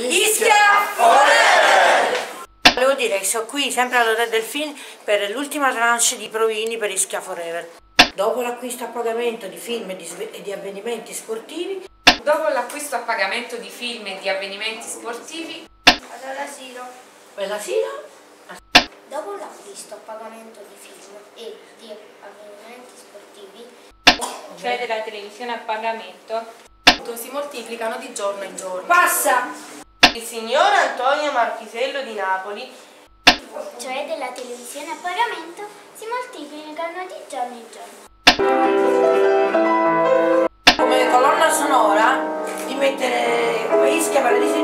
Ischia Forever! Volevo dire che sono qui sempre all'Hotel del Film per l'ultima tranche di provini per Ischia Forever. Dopo l'acquisto a pagamento di film e di, e di avvenimenti sportivi, Dopo l'acquisto a pagamento di film e di avvenimenti sportivi, all'asilo. quella sera Dopo l'acquisto a pagamento di film e di avvenimenti sportivi, cioè della televisione a pagamento, si moltiplicano di giorno in giorno. passa! Il signor Antonio Marchisello di Napoli cioè della televisione a pagamento, si moltiplicano di giorno in giorno. Come colonna sonora di mettere come Ischia Paradiso